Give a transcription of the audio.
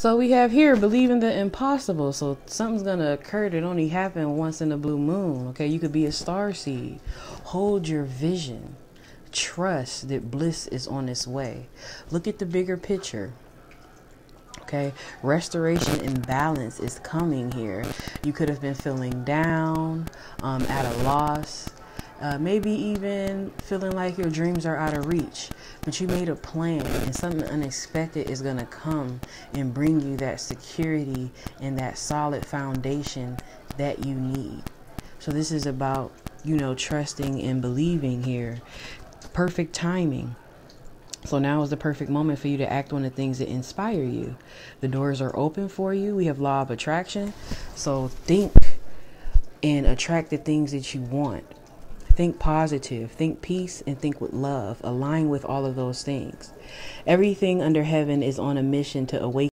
So we have here believing the impossible. So something's gonna occur that only happened once in a blue moon. Okay, you could be a star seed. Hold your vision. Trust that bliss is on its way. Look at the bigger picture. Okay, restoration and balance is coming here. You could have been feeling down, um, at a loss, uh, maybe even feeling like your dreams are out of reach, but you made a plan and something unexpected is going to come and bring you that security and that solid foundation that you need. So, this is about, you know, trusting and believing here. Perfect timing. So now is the perfect moment for you to act on the things that inspire you. The doors are open for you. We have law of attraction. So think and attract the things that you want. Think positive, think peace, and think with love. Align with all of those things. Everything under heaven is on a mission to awaken.